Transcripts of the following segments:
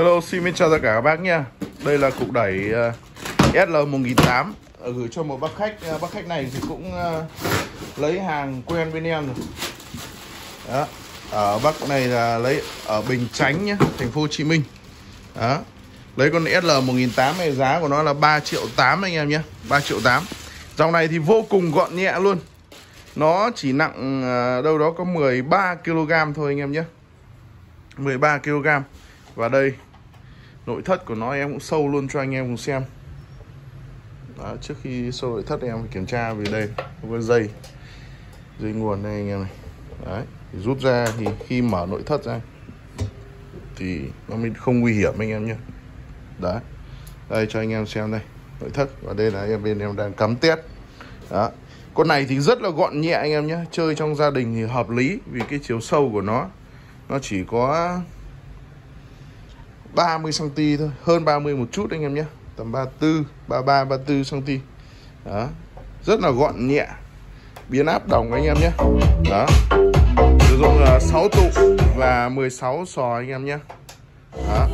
Hello, xin chào tất cả các bác nha Đây là cục đẩy ờ, SL1008 ờ, Gửi cho một bác khách ờ, Bác khách này thì cũng lấy hàng quen bên em rồi. Đó. Ở bác này là lấy ở Bình Chánh nhé Thành phố Hồ Chí Minh. Đó. Lấy con SL1008 này giá của nó là 3 triệu 8 anh em nhé 3 triệu 8 Dòng này thì vô cùng gọn nhẹ luôn. Nó chỉ nặng đâu đó có 13 kg thôi anh em nhé. 13 kg Và đây Nội thất của nó em cũng sâu luôn cho anh em cùng xem. Đó, Trước khi sâu nội thất em phải kiểm tra về đây Có dây Dây nguồn đây anh em này. Đấy thì Rút ra thì khi mở nội thất ra Thì nó mới không nguy hiểm anh em nhé. Đấy Đây cho anh em xem đây Nội thất Và đây là em bên em đang cắm tét. Đó Con này thì rất là gọn nhẹ anh em nhé Chơi trong gia đình thì hợp lý Vì cái chiều sâu của nó Nó chỉ có 30cm thôi Hơn 30 một chút anh em nhé. Tầm 34, 33, 34 cm Đó Rất là gọn nhẹ Biến áp đồng anh em nhé. Đó Sử dụng là 6 tụ Và 16 sò anh em nhé. Đó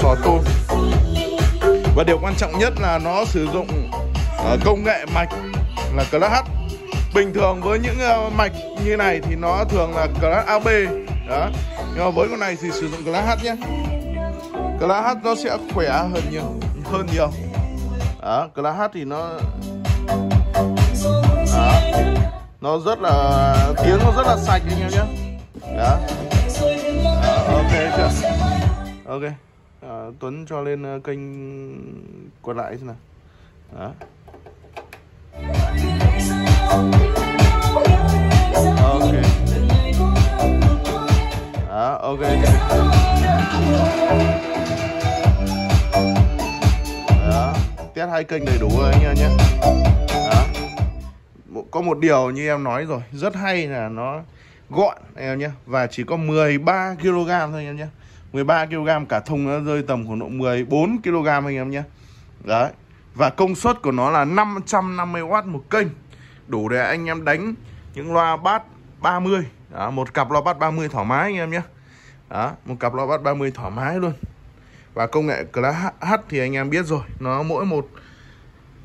Sò tôm. Và điều quan trọng nhất là nó sử dụng uh, công nghệ mạch là Class H. Bình thường với những uh, mạch như này thì nó thường là Class AB Đó Nhưng mà với con này thì sử dụng Class H nhé. Class H nó sẽ khỏe hơn nhiều hơn nhiều. Đó Class H thì nó đó. nó rất là tiếng nó rất là sạch anh em nhé đó. đó ok chưa? Ok. À, Tuấn cho lên ờ, kênh còn lại thế nào. Đó. Test hai kênh đầy đủ rồi anh em nhé. Đó. Có một điều như em nói rồi rất hay là nó gọn anh em nhé. Và chỉ có 13 kg thôi anh em nhé. 13 kg cả thùng nó rơi tầm khoảng độ 14 kg anh em nhé. Đấy. Và công suất của nó là 550W một kênh. Đủ để anh em đánh những loa bát 30 đó, một cặp loa bát 30 thoải mái anh em nhé. Đó một cặp loa bát 30 thoải mái luôn và công nghệ Class H thì anh em biết rồi. Nó mỗi một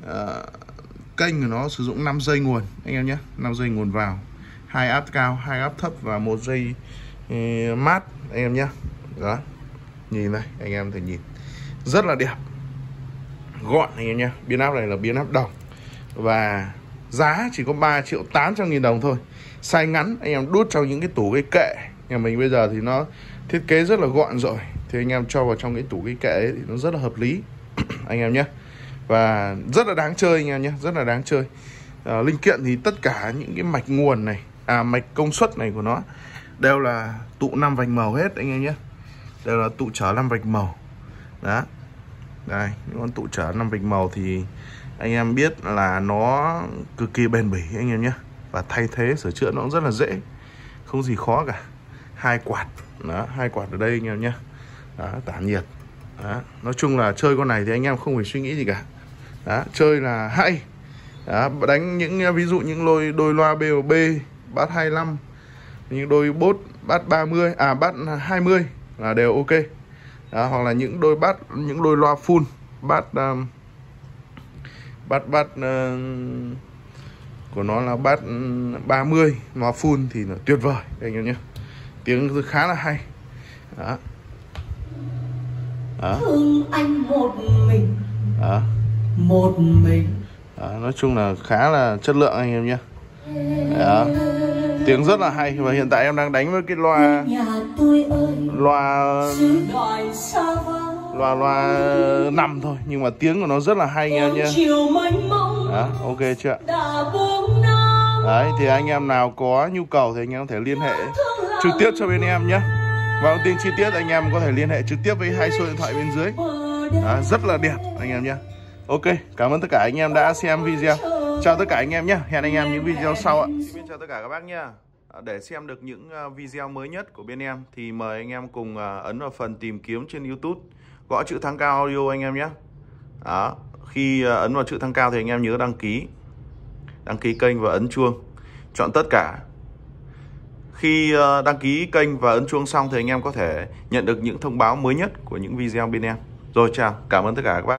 uh, kênh của nó sử dụng 5 dây nguồn anh em nhé. 5 dây nguồn vào. Hai áp cao hai áp thấp và một dây uh, mát anh em nhé. Đó. Nhìn này anh em thể nhìn. Rất là đẹp. Gọn anh em nhé. Biến áp này là biến áp đồng. Và giá chỉ có 3 triệu 800 nghìn đồng thôi. Size ngắn anh em đút trong những cái tủ cái kệ. Nhà mình bây giờ thì nó thiết kế rất là gọn rồi thì anh em cho vào trong cái tủ cái kệ ấy, thì nó rất là hợp lý. Anh em nhé. Và rất là đáng chơi anh em nhé rất là đáng chơi. À, linh kiện thì tất cả những cái mạch nguồn này à mạch công suất này của nó đều là tụ 5 vạch màu hết anh em nhé. Đều là tụ trở 5 vạch màu. Đó. Đây những con tụ trở 5 vạch màu thì anh em biết là nó cực kỳ bền bỉ anh em nhé. Và thay thế sửa chữa nó cũng rất là dễ. Không gì khó cả. Hai quạt. Đó hai quạt ở đây anh em nhé đó, tản nhiệt. Đó. nói chung là chơi con này thì anh em không phải suy nghĩ gì cả. Đó, chơi là hay. Đó, đánh những ví dụ những đôi đôi loa BOB bát 25 những đôi bốt bát 30 à bát 20 là đều ok. Đó, hoặc là những đôi bát những đôi loa full bát um, bát bát uh, của nó là bát 30 loa full thì là tuyệt vời anh em nhé. Tiếng khá là hay. Đó đó. thương anh một mình. Đó. một mình. Đó. nói chung là khá là chất lượng anh em nhé đó. tiếng rất là hay và hiện tại em đang đánh với cái loa loa loa loa nằm thôi nhưng mà tiếng của nó rất là hay anh em nhé đó, ok chưa? đấy thì anh em nào có nhu cầu thì anh em có thể liên hệ trực tiếp cho bên em nhé và thông tin chi tiết anh em có thể liên hệ trực tiếp với hai số điện thoại bên dưới. À, rất là đẹp anh em nhé. Ok cảm ơn tất cả anh em đã xem video. Chào tất cả anh em nhé. Hẹn anh em những video sau ạ. Xin chào tất cả các bác nhé. À, để xem được những à, video mới nhất của bên em thì mời anh em cùng à, ấn vào phần tìm kiếm trên YouTube. Gõ chữ thăng cao audio anh em nhé. Đó khi ấn vào chữ thăng cao thì anh em nhớ đăng ký đăng ký kênh và ấn chuông. Chọn tất cả. Khi ờ, đăng ký kênh và ấn chuông xong thì anh em có thể nhận được những thông báo mới nhất của những video bên em. Rồi chào, cảm ơn tất cả các bác.